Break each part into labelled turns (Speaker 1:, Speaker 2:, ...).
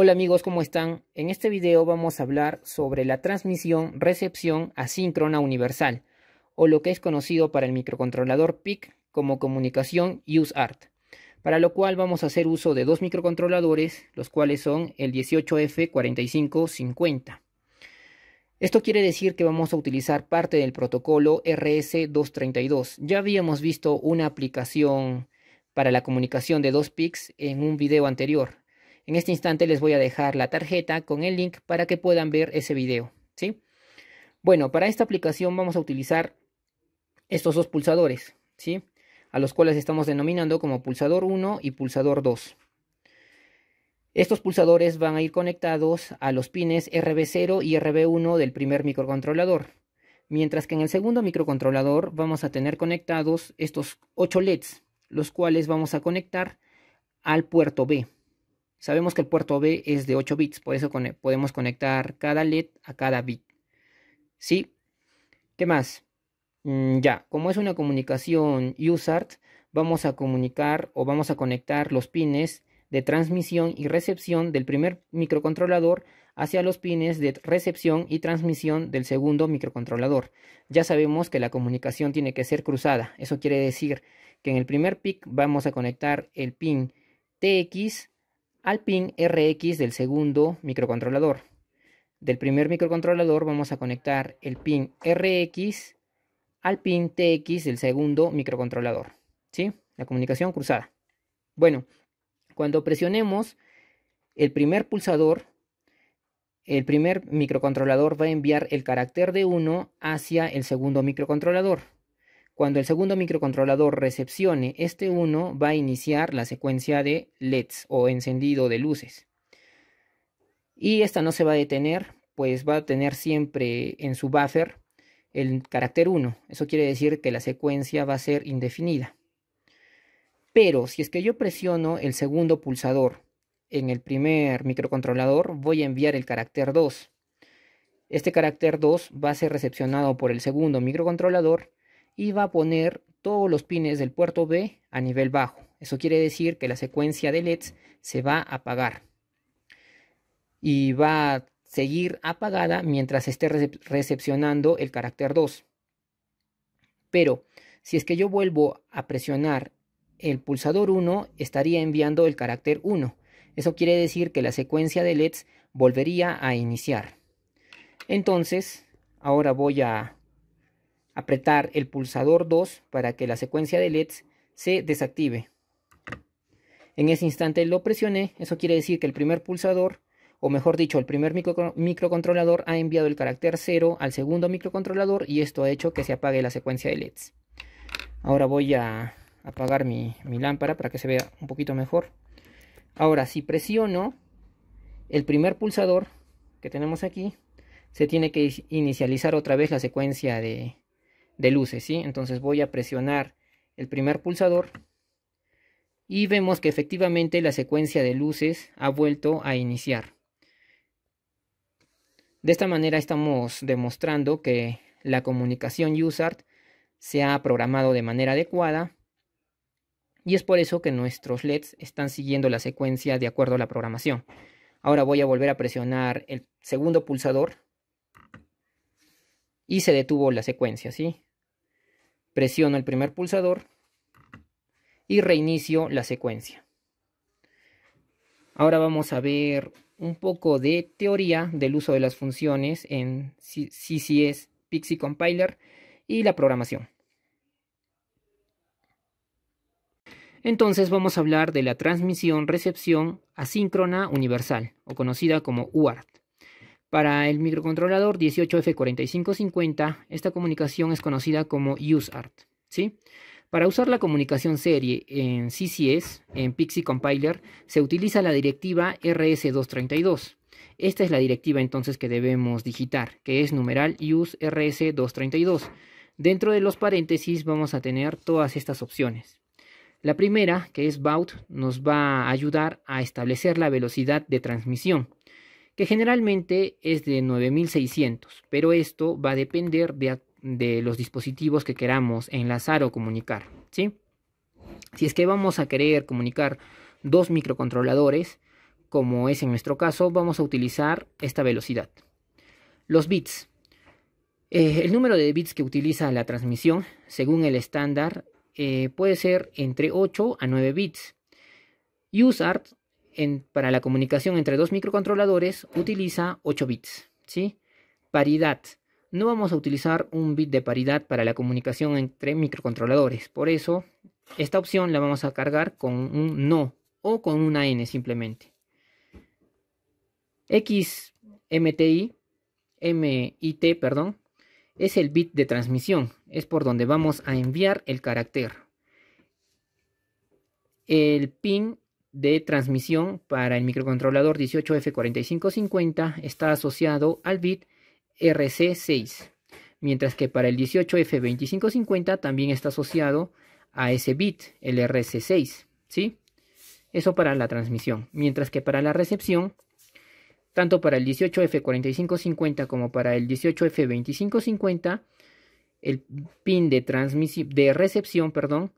Speaker 1: Hola amigos, ¿cómo están? En este video vamos a hablar sobre la transmisión recepción asíncrona universal, o lo que es conocido para el microcontrolador PIC como comunicación UseArt, para lo cual vamos a hacer uso de dos microcontroladores, los cuales son el 18F4550. Esto quiere decir que vamos a utilizar parte del protocolo RS232. Ya habíamos visto una aplicación para la comunicación de dos PICs en un video anterior. En este instante les voy a dejar la tarjeta con el link para que puedan ver ese video. ¿sí? Bueno, para esta aplicación vamos a utilizar estos dos pulsadores, ¿sí? a los cuales estamos denominando como pulsador 1 y pulsador 2. Estos pulsadores van a ir conectados a los pines RB0 y RB1 del primer microcontrolador, mientras que en el segundo microcontrolador vamos a tener conectados estos 8 LEDs, los cuales vamos a conectar al puerto B. Sabemos que el puerto B es de 8 bits, por eso podemos conectar cada LED a cada bit. ¿Sí? ¿Qué más? Mm, ya, como es una comunicación USART, vamos a comunicar o vamos a conectar los pines de transmisión y recepción del primer microcontrolador hacia los pines de recepción y transmisión del segundo microcontrolador. Ya sabemos que la comunicación tiene que ser cruzada. Eso quiere decir que en el primer PIC vamos a conectar el pin TX al pin RX del segundo microcontrolador. Del primer microcontrolador vamos a conectar el pin RX al pin TX del segundo microcontrolador. ¿Sí? La comunicación cruzada. Bueno, cuando presionemos el primer pulsador, el primer microcontrolador va a enviar el carácter de 1 hacia el segundo microcontrolador. Cuando el segundo microcontrolador recepcione este 1, va a iniciar la secuencia de LEDs o encendido de luces. Y esta no se va a detener, pues va a tener siempre en su buffer el carácter 1. Eso quiere decir que la secuencia va a ser indefinida. Pero si es que yo presiono el segundo pulsador en el primer microcontrolador, voy a enviar el carácter 2. Este carácter 2 va a ser recepcionado por el segundo microcontrolador y va a poner todos los pines del puerto B a nivel bajo. Eso quiere decir que la secuencia de LEDs se va a apagar y va a seguir apagada mientras esté recepcionando el carácter 2. Pero si es que yo vuelvo a presionar el pulsador 1, estaría enviando el carácter 1. Eso quiere decir que la secuencia de LEDs volvería a iniciar. Entonces, ahora voy a apretar el pulsador 2 para que la secuencia de LEDs se desactive. En ese instante lo presioné, eso quiere decir que el primer pulsador, o mejor dicho, el primer microcontrolador ha enviado el carácter 0 al segundo microcontrolador y esto ha hecho que se apague la secuencia de LEDs. Ahora voy a apagar mi, mi lámpara para que se vea un poquito mejor. Ahora, si presiono el primer pulsador que tenemos aquí, se tiene que inicializar otra vez la secuencia de, de luces, ¿sí? Entonces voy a presionar el primer pulsador y vemos que efectivamente la secuencia de luces ha vuelto a iniciar. De esta manera estamos demostrando que la comunicación USART se ha programado de manera adecuada y es por eso que nuestros LEDs están siguiendo la secuencia de acuerdo a la programación. Ahora voy a volver a presionar el segundo pulsador y se detuvo la secuencia, ¿sí? Presiono el primer pulsador y reinicio la secuencia. Ahora vamos a ver un poco de teoría del uso de las funciones en CCS Pixie Compiler y la programación. Entonces vamos a hablar de la transmisión-recepción asíncrona universal, o conocida como UART. Para el microcontrolador 18F4550, esta comunicación es conocida como UseArt. ¿sí? Para usar la comunicación serie en CCS, en Pixie Compiler, se utiliza la directiva RS232. Esta es la directiva entonces que debemos digitar, que es numeral use RS232. Dentro de los paréntesis vamos a tener todas estas opciones. La primera, que es Baud, nos va a ayudar a establecer la velocidad de transmisión que generalmente es de 9600, pero esto va a depender de, los dispositivos que queramos enlazar o comunicar. ¿sí? Si es que vamos a querer comunicar dos microcontroladores, como es en nuestro caso, vamos a utilizar esta velocidad. Los bits. Eh, el número de bits que utiliza la transmisión, según el estándar, eh, puede ser entre 8 a 9 bits. USART, para la comunicación entre dos microcontroladores, utiliza 8 bits. ¿sí? Paridad. No vamos a utilizar un bit de paridad para la comunicación entre microcontroladores. Por eso, esta opción la vamos a cargar con un no o con una n simplemente. XMTI, MIT, perdón, es el bit de transmisión, es por donde vamos a enviar el carácter. El pin de transmisión para el microcontrolador 18F4550 está asociado al bit RC6, mientras que para el 18F2550 también está asociado a ese bit, el RC6, ¿sí? Eso para la transmisión, mientras que para la recepción tanto para el 18F4550 como para el 18F2550, el pin de, de recepción, perdón,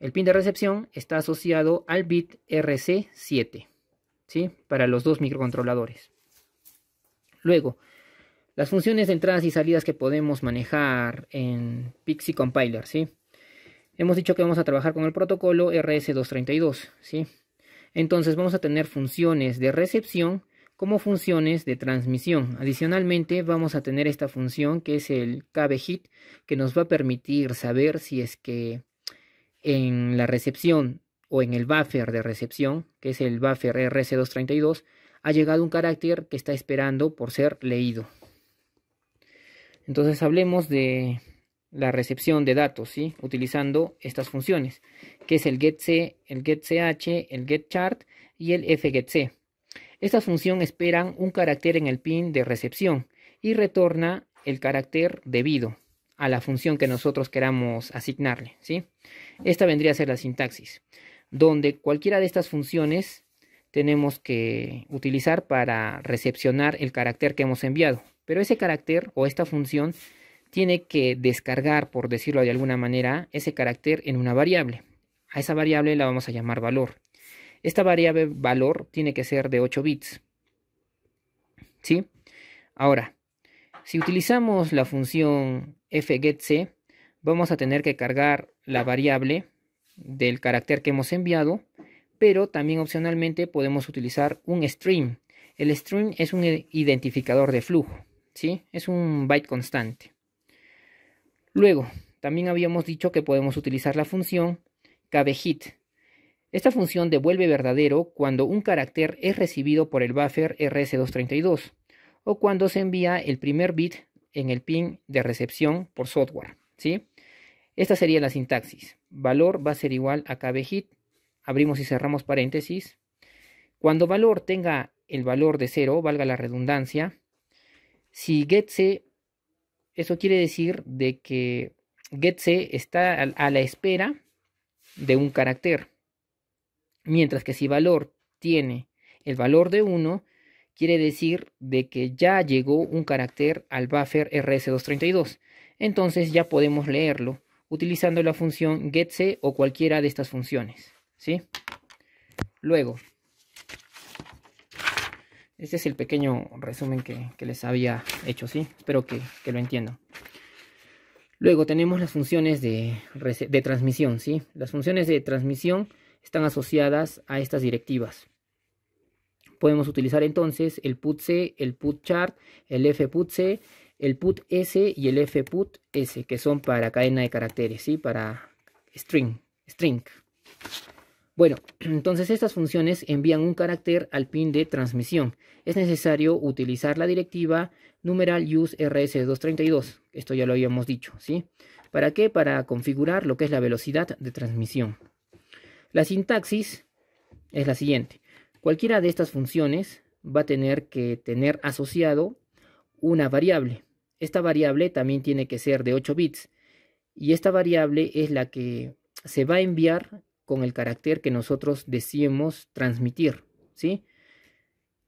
Speaker 1: el pin de recepción está asociado al bit RC7, ¿sí? Para los dos microcontroladores. Luego, las funciones de entradas y salidas que podemos manejar en Pixie Compiler, ¿sí? Hemos dicho que vamos a trabajar con el protocolo RS232, ¿sí? Entonces vamos a tener funciones de recepción como funciones de transmisión. Adicionalmente vamos a tener esta función que es el KB-HIT que nos va a permitir saber si es que en la recepción o en el buffer de recepción, que es el buffer RC232, ha llegado un carácter que está esperando por ser leído. Entonces hablemos de la recepción de datos, utilizando estas funciones, que es el getC, el getCH, el getChart y el fgetC. Esta función esperan un carácter en el pin de recepción y retorna el carácter debido a la función que nosotros queramos asignarle. ¿sí? Esta vendría a ser la sintaxis, donde cualquiera de estas funciones tenemos que utilizar para recepcionar el carácter que hemos enviado. Pero ese carácter o esta función tiene que descargar, por decirlo de alguna manera, ese carácter en una variable. A esa variable la vamos a llamar valor. Esta variable valor tiene que ser de 8 bits. ¿Sí? Ahora, si utilizamos la función fgetC, vamos a tener que cargar la variable del carácter que hemos enviado, pero también opcionalmente podemos utilizar un string. El string es un identificador de flujo, ¿sí? Es un byte constante. Luego, también habíamos dicho que podemos utilizar la función kbhit, esta función devuelve verdadero cuando un carácter es recibido por el buffer RS232 o cuando se envía el primer bit en el pin de recepción por software. ¿sí? Esta sería la sintaxis. Valor va a ser igual a kbhit. Abrimos y cerramos paréntesis. Cuando valor tenga el valor de 0, valga la redundancia, si getC, eso quiere decir de que getC está a la espera de un carácter. Mientras que si valor tiene el valor de 1, quiere decir de que ya llegó un carácter al buffer RS232. Entonces ya podemos leerlo utilizando la función getC o cualquiera de estas funciones. ¿sí? Luego, este es el pequeño resumen que, les había hecho, ¿sí? Espero que, lo entiendan. Luego tenemos las funciones de, de transmisión, ¿sí? Las funciones de transmisión están asociadas a estas directivas. Podemos utilizar entonces el put-c, el put-chart, el fput-c, el put-s y el fput-s, que son para cadena de caracteres, ¿sí? para string, string. Bueno, entonces estas funciones envían un carácter al pin de transmisión. Es necesario utilizar la directiva numeral use rs232. Esto ya lo habíamos dicho, ¿sí? ¿Para qué? Para configurar lo que es la velocidad de transmisión. La sintaxis es la siguiente. Cualquiera de estas funciones va a tener que tener asociado una variable. Esta variable también tiene que ser de 8 bits. Y esta variable es la que se va a enviar con el carácter que nosotros deseemos transmitir. ¿sí?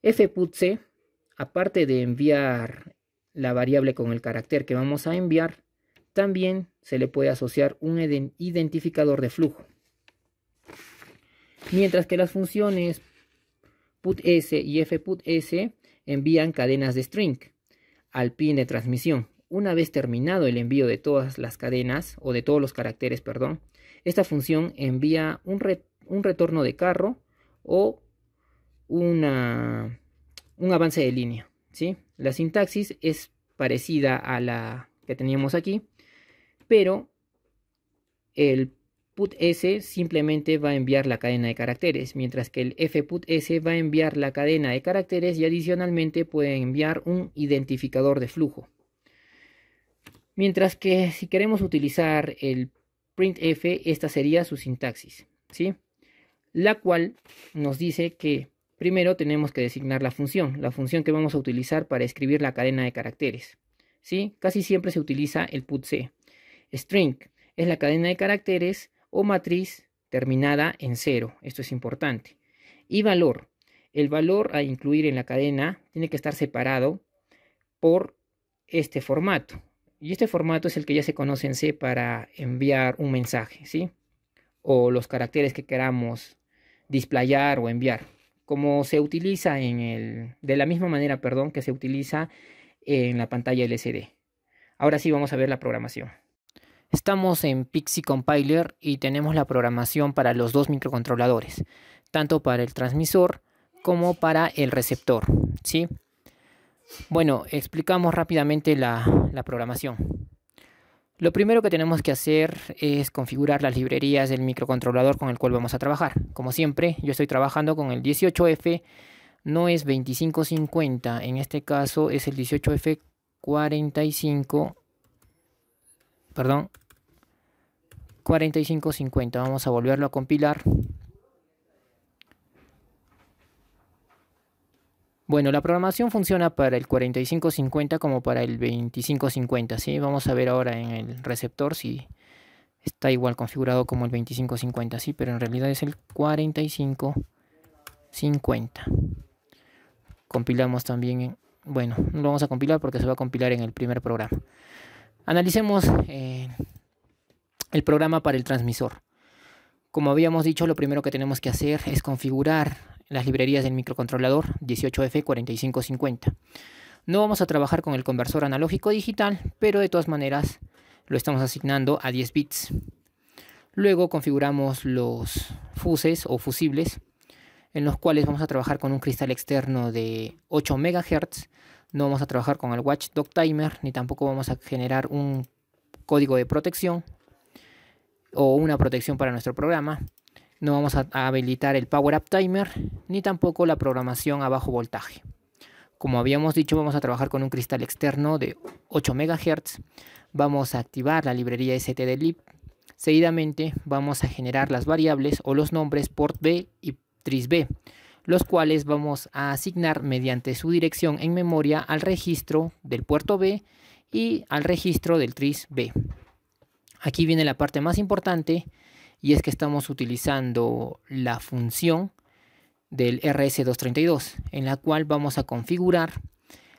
Speaker 1: fputc, aparte de enviar la variable con el carácter que vamos a enviar, también se le puede asociar un identificador de flujo. Mientras que las funciones PUT-S y FPUT-S envían cadenas de string al pin de transmisión. Una vez terminado el envío de todas las cadenas, o de todos los caracteres, perdón, esta función envía un, un retorno de carro o una, un avance de línea. ¿sí? La sintaxis es parecida a la que teníamos aquí, pero el put-s simplemente va a enviar la cadena de caracteres, mientras que el fput-s va a enviar la cadena de caracteres y adicionalmente puede enviar un identificador de flujo. Mientras que si queremos utilizar el printf, esta sería su sintaxis, ¿sí? La cual nos dice que primero tenemos que designar la función, la función que vamos a utilizar para escribir la cadena de caracteres, ¿sí? Casi siempre se utiliza el putc. String es la cadena de caracteres o matriz terminada en cero, esto es importante. Y valor, el valor a incluir en la cadena tiene que estar separado por este formato. Y este formato es el que ya se conoce en C para enviar un mensaje, ¿sí? O los caracteres que queramos displayar o enviar. Como se utiliza en el... De la misma manera, perdón, que se utiliza en la pantalla LCD. Ahora sí vamos a ver la programación. Estamos en Pixie Compiler y tenemos la programación para los dos microcontroladores, tanto para el transmisor como para el receptor, ¿sí? Bueno, explicamos rápidamente la, la programación. Lo primero que tenemos que hacer es configurar las librerías del microcontrolador con el cual vamos a trabajar. Como siempre, yo estoy trabajando con el 18F, no es 2550, en este caso es el 18F45, perdón, 4550. Vamos a volverlo a compilar. Bueno, la programación funciona para el 4550 como para el 2550, ¿sí? Vamos a ver ahora en el receptor si está igual configurado como el 2550, sí, pero en realidad es el 4550. Compilamos también, bueno, no lo vamos a compilar porque se va a compilar en el primer programa. Analicemos eh, el programa para el transmisor. Como habíamos dicho, lo primero que tenemos que hacer es configurar las librerías del microcontrolador 18F4550. No vamos a trabajar con el conversor analógico digital, pero de todas maneras lo estamos asignando a 10 bits. Luego configuramos los fuses o fusibles, en los cuales vamos a trabajar con un cristal externo de 8 MHz. No vamos a trabajar con el Watchdog Timer, ni tampoco vamos a generar un código de protección o una protección para nuestro programa. No vamos a habilitar el Power Up Timer ni tampoco la programación a bajo voltaje. Como habíamos dicho, vamos a trabajar con un cristal externo de 8 MHz. Vamos a activar la librería stdlib. Seguidamente vamos a generar las variables o los nombres port B y tris B, los cuales vamos a asignar mediante su dirección en memoria al registro del puerto B y al registro del tris B. Aquí viene la parte más importante y es que estamos utilizando la función del RS232 en la cual vamos a configurar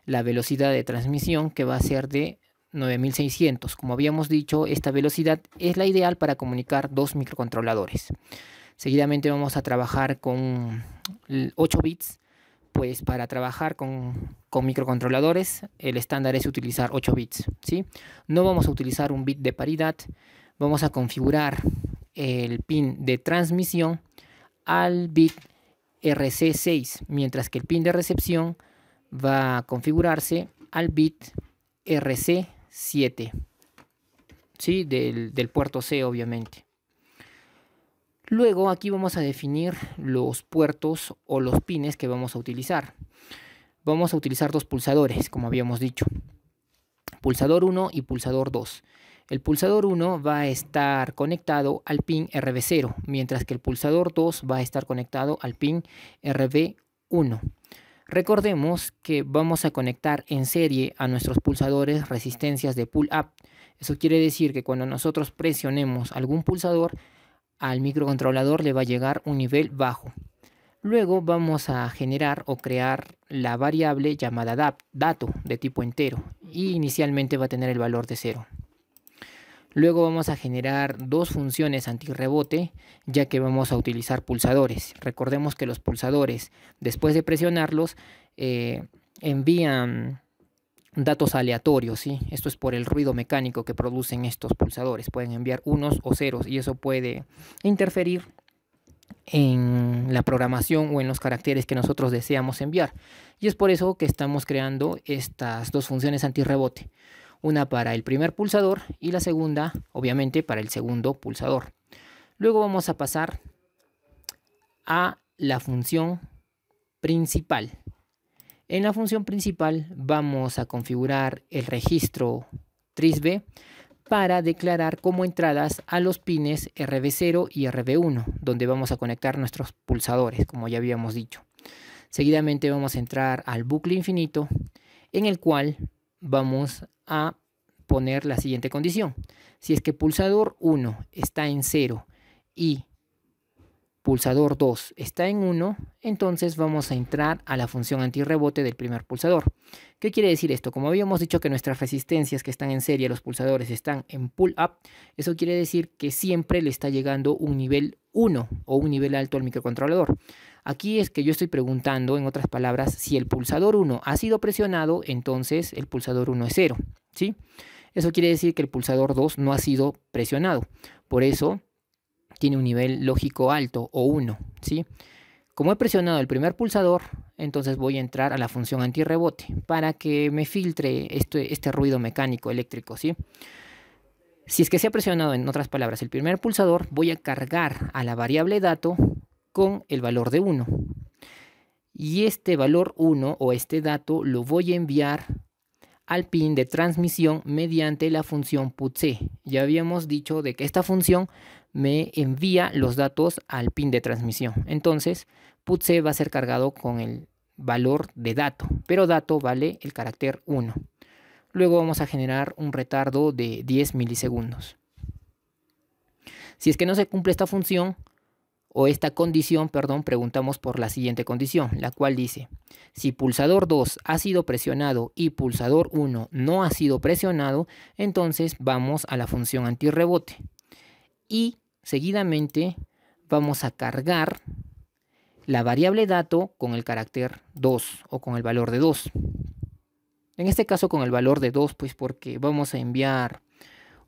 Speaker 1: la velocidad de transmisión que va a ser de 9600. Como habíamos dicho, esta velocidad es la ideal para comunicar dos microcontroladores. Seguidamente vamos a trabajar con 8 bits, pues para trabajar con, con, microcontroladores el estándar es utilizar 8 bits. ¿sí? No vamos a utilizar un bit de paridad, vamos a configurar el pin de transmisión al bit RC6, mientras que el pin de recepción va a configurarse al bit RC7, ¿sí? del puerto C obviamente. Luego aquí vamos a definir los puertos o los pines que vamos a utilizar. Vamos a utilizar dos pulsadores, como habíamos dicho. Pulsador 1 y pulsador 2. El pulsador 1 va a estar conectado al pin RB0, mientras que el pulsador 2 va a estar conectado al pin RB1. Recordemos que vamos a conectar en serie a nuestros pulsadores resistencias de pull-up. Eso quiere decir que cuando nosotros presionemos algún pulsador, al microcontrolador le va a llegar un nivel bajo. Luego vamos a generar o crear la variable llamada dato de tipo entero y inicialmente va a tener el valor de 0. Luego vamos a generar dos funciones antirrebote, ya que vamos a utilizar pulsadores. Recordemos que los pulsadores, después de presionarlos, eh, envían datos aleatorios, ¿sí? Esto es por el ruido mecánico que producen estos pulsadores. Pueden enviar unos o ceros y eso puede interferir en la programación o en los caracteres que nosotros deseamos enviar. Y es por eso que estamos creando estas dos funciones antirrebote. Una para el primer pulsador y la segunda, obviamente, para el segundo pulsador. Luego vamos a pasar a la función principal. En la función principal vamos a configurar el registro TRISB para declarar como entradas a los pines RB0 y RB1, donde vamos a conectar nuestros pulsadores, como ya habíamos dicho. Seguidamente vamos a entrar al bucle infinito, en el cual vamos a poner la siguiente condición. Si es que pulsador 1 está en 0 y pulsador 2 está en 1, entonces vamos a entrar a la función antirrebote del primer pulsador. ¿Qué quiere decir esto? Como habíamos dicho que nuestras resistencias que están en serie, los pulsadores están en pull up, eso quiere decir que siempre le está llegando un nivel 1 o un nivel alto al microcontrolador. Aquí es que yo estoy preguntando, en otras palabras, si el pulsador 1 ha sido presionado, entonces el pulsador 1 es 0, ¿sí? Eso quiere decir que el pulsador 2 no ha sido presionado. Por eso tiene un nivel lógico alto o 1, ¿sí? Como he presionado el primer pulsador, entonces voy a entrar a la función antirrebote para que me filtre este, este ruido mecánico eléctrico, ¿sí? Si es que se ha presionado, en otras palabras, el primer pulsador, voy a cargar a la variable dato con el valor de 1. Y este valor 1 o este dato lo voy a enviar al pin de transmisión mediante la función putC. Ya habíamos dicho de que esta función me envía los datos al pin de transmisión. Entonces, putC va a ser cargado con el valor de dato, pero dato vale el carácter 1. Luego vamos a generar un retardo de 10 milisegundos. Si es que no se cumple esta función, o esta condición, perdón, preguntamos por la siguiente condición, la cual dice, si pulsador 2 ha sido presionado y pulsador 1 no ha sido presionado, entonces vamos a la función antirrebote. Y seguidamente vamos a cargar la variable dato con el carácter 2 o con el valor de 2. En este caso con el valor de 2, pues porque vamos a enviar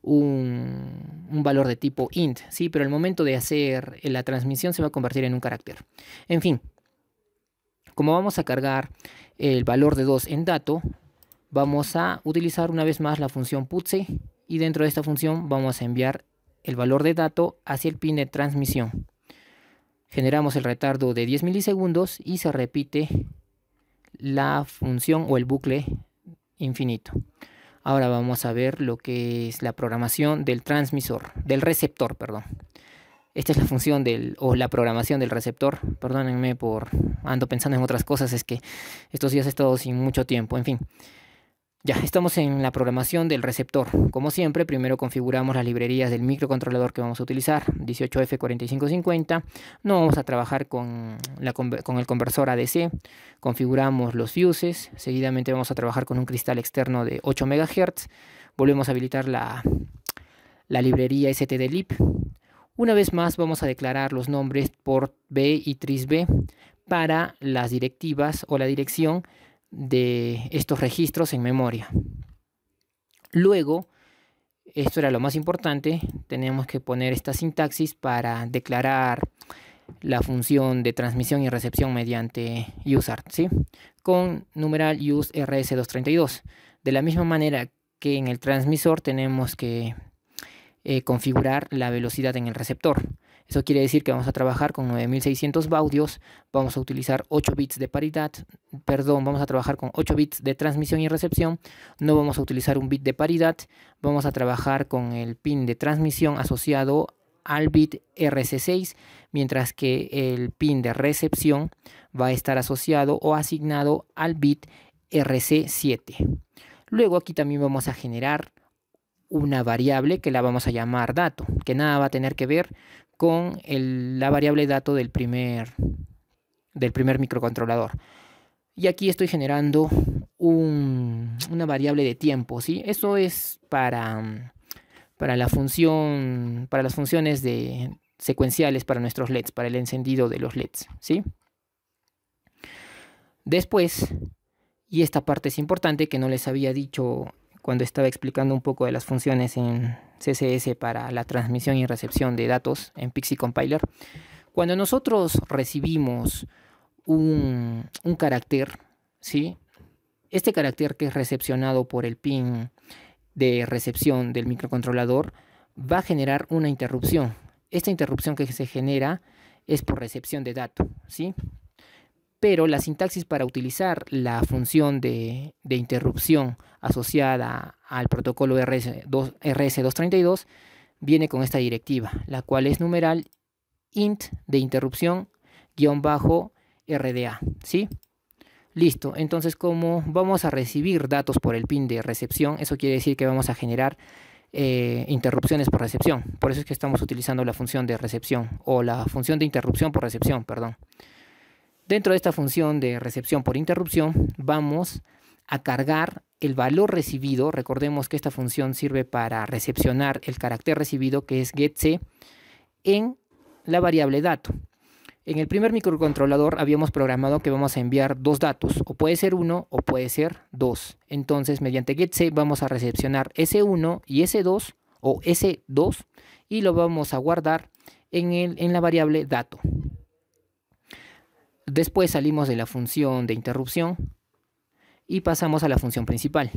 Speaker 1: un, valor de tipo int, ¿sí? Pero el momento de hacer la transmisión se va a convertir en un carácter. En fin, como vamos a cargar el valor de 2 en dato, vamos a utilizar una vez más la función putse y dentro de esta función vamos a enviar el valor de dato hacia el pin de transmisión. Generamos el retardo de 10 milisegundos y se repite la función o el bucle infinito. Ahora vamos a ver lo que es la programación del transmisor, del receptor, perdón. Esta es la función del, o la programación del receptor. Perdónenme por, ando pensando en otras cosas, es que estos días he estado sin mucho tiempo, en fin. Ya, estamos en la programación del receptor. Como siempre, primero configuramos las librerías del microcontrolador que vamos a utilizar, 18F4550. No vamos a trabajar con, el conversor ADC. Configuramos los fuses. Seguidamente vamos a trabajar con un cristal externo de 8 MHz. Volvemos a habilitar la, la librería stdlib. Una vez más vamos a declarar los nombres port B y tris B para las directivas o la dirección de estos registros en memoria. Luego, esto era lo más importante, tenemos que poner esta sintaxis para declarar la función de transmisión y recepción mediante useart, ¿sí? con numeral use rs232. De la misma manera que en el transmisor tenemos que eh, configurar la velocidad en el receptor. Eso quiere decir que vamos a trabajar con 9600 baudios, vamos a utilizar 8 bits de paridad, perdón, vamos a trabajar con 8 bits de transmisión y recepción, no vamos a utilizar un bit de paridad, vamos a trabajar con el pin de transmisión asociado al bit RC6, mientras que el pin de recepción va a estar asociado o asignado al bit RC7. Luego aquí también vamos a generar una variable que la vamos a llamar dato, que nada va a tener que ver con la variable dato del primer, del primer microcontrolador. Y aquí estoy generando una variable de tiempo, ¿sí? Eso es para, para la función, para las funciones de secuenciales para nuestros LEDs, para el encendido de los LEDs, ¿sí? Después, y esta parte es importante que no les había dicho cuando estaba explicando un poco de las funciones en CSS para la transmisión y recepción de datos en Pixie Compiler. Cuando nosotros recibimos un, un carácter, ¿sí? Este carácter que es recepcionado por el pin de recepción del microcontrolador va a generar una interrupción. Esta interrupción que se genera es por recepción de datos, ¿sí? Pero la sintaxis para utilizar la función de, de interrupción asociada al protocolo RS2, RS232 viene con esta directiva, la cual es numeral int de interrupción guion bajo RDA, ¿sí? Listo, entonces como vamos a recibir datos por el pin de recepción, eso quiere decir que vamos a generar eh, interrupciones por recepción. Por eso es que estamos utilizando la función de recepción o la función de interrupción por recepción, perdón. Dentro de esta función de recepción por interrupción vamos a cargar el valor recibido. Recordemos que esta función sirve para recepcionar el carácter recibido que es getC en la variable dato. En el primer microcontrolador habíamos programado que vamos a enviar dos datos, o puede ser uno o puede ser dos. Entonces, mediante getC vamos a recepcionar S1 y S2 o S2 y lo vamos a guardar en, el, en la variable dato. Después salimos de la función de interrupción y pasamos a la función principal,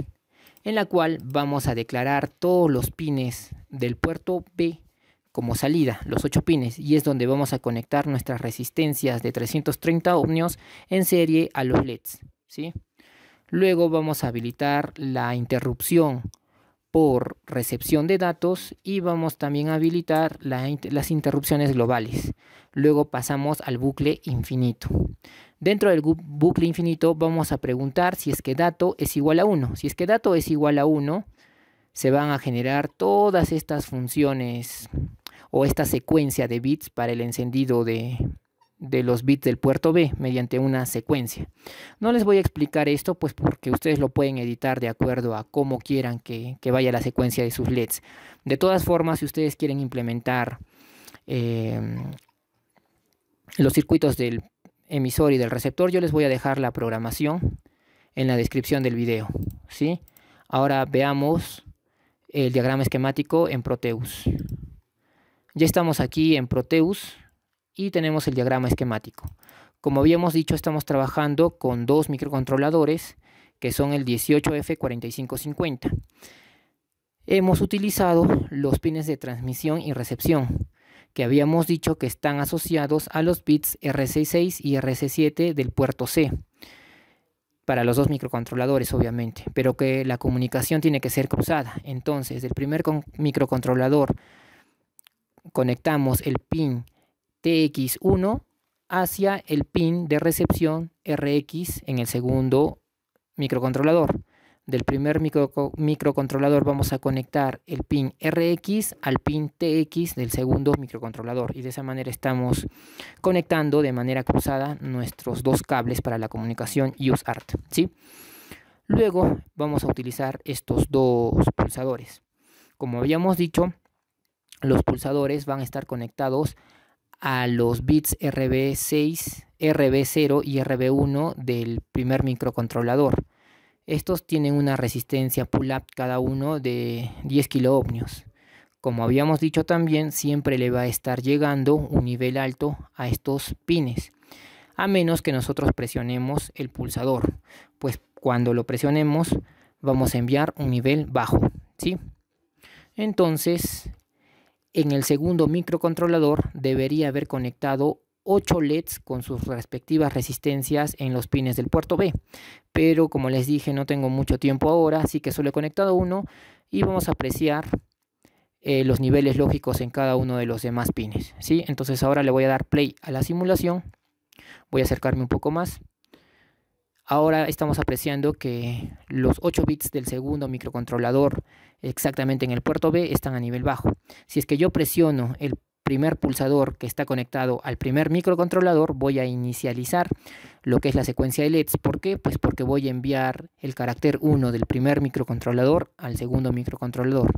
Speaker 1: en la cual vamos a declarar todos los pines del puerto B como salida, los 8 pines, y es donde vamos a conectar nuestras resistencias de 330 ohmios en serie a los LEDs. ¿sí? Luego vamos a habilitar la interrupción por recepción de datos y vamos también a habilitar las interrupciones globales. Luego pasamos al bucle infinito. Dentro del bucle infinito vamos a preguntar si es que dato es igual a 1. Si es que dato es igual a 1, se van a generar todas estas funciones o esta secuencia de bits para el encendido de, los bits del puerto B mediante una secuencia. No les voy a explicar esto pues porque ustedes lo pueden editar de acuerdo a cómo quieran que, vaya la secuencia de sus LEDs. De todas formas, si ustedes quieren implementar em, los circuitos del emisor y del receptor, yo les voy a dejar la programación en la descripción del video. ¿sí? Ahora veamos el diagrama esquemático en Proteus. Ya estamos aquí en Proteus y tenemos el diagrama esquemático. Como habíamos dicho, estamos trabajando con dos microcontroladores que son el 18F4550. Hemos utilizado los pines de transmisión y recepción, que habíamos dicho que están asociados a los bits RC6 y RC7 del puerto C, para los dos microcontroladores obviamente, pero que la comunicación tiene que ser cruzada. Entonces, del primer microcontrolador conectamos el pin TX1 hacia el pin de recepción RX en el segundo microcontrolador. Del primer microcontrolador vamos a conectar el pin RX al pin TX del segundo microcontrolador y de esa manera estamos conectando de manera cruzada nuestros dos cables para la comunicación UseArt. ¿sí? Luego vamos a utilizar estos dos pulsadores. Como habíamos dicho, los pulsadores van a estar conectados a los bits RB6, RB0 y RB1 del primer microcontrolador. Estos tienen una resistencia pull-up cada uno de 10 kiloohmios. Como habíamos dicho también, siempre le va a estar llegando un nivel alto a estos pines, a menos que nosotros presionemos el pulsador, pues cuando lo presionemos vamos a enviar un nivel bajo, ¿sí? Entonces, en el segundo microcontrolador debería haber conectado 8 LEDs con sus respectivas resistencias en los pines del puerto B. Pero como les dije, no tengo mucho tiempo ahora, así que solo he conectado uno y vamos a apreciar eh, los niveles lógicos en cada uno de los demás pines. ¿sí? Entonces ahora le voy a dar play a la simulación. Voy a acercarme un poco más. Ahora estamos apreciando que los 8 bits del segundo microcontrolador exactamente en el puerto B están a nivel bajo. Si es que yo presiono el primer pulsador que está conectado al primer microcontrolador, voy a inicializar lo que es la secuencia de LEDs. ¿Por qué? Pues porque voy a enviar el carácter 1 del primer microcontrolador al segundo microcontrolador.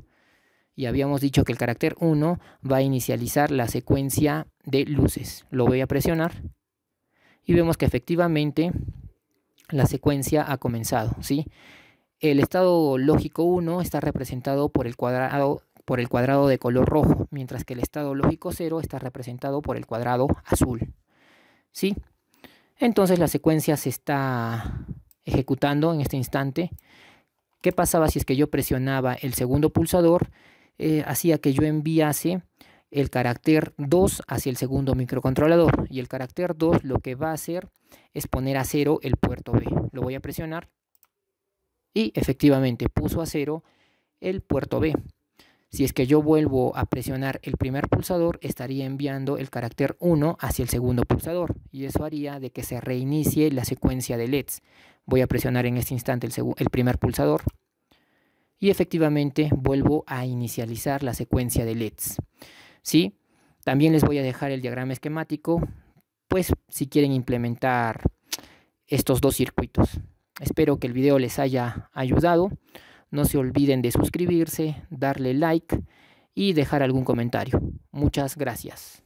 Speaker 1: y habíamos dicho que el carácter 1 va a inicializar la secuencia de luces. Lo voy a presionar y vemos que efectivamente la secuencia ha comenzado, ¿sí? El estado lógico 1 está representado por el cuadrado por el cuadrado de color rojo, mientras que el estado lógico 0 está representado por el cuadrado azul. ¿Sí? Entonces la secuencia se está ejecutando en este instante. ¿Qué pasaba si es que yo presionaba el segundo pulsador? Eh, hacía que yo enviase el carácter 2 hacia el segundo microcontrolador y el carácter 2 lo que va a hacer es poner a cero el puerto B. Lo voy a presionar y efectivamente puso a cero el puerto B. Si es que yo vuelvo a presionar el primer pulsador, estaría enviando el carácter 1 hacia el segundo pulsador y eso haría de que se reinicie la secuencia de LEDs. Voy a presionar en este instante el, el primer pulsador y efectivamente vuelvo a inicializar la secuencia de LEDs. ¿Sí? También les voy a dejar el diagrama esquemático, pues si quieren implementar estos dos circuitos. Espero que el video les haya ayudado. No se olviden de suscribirse, darle like y dejar algún comentario. Muchas gracias.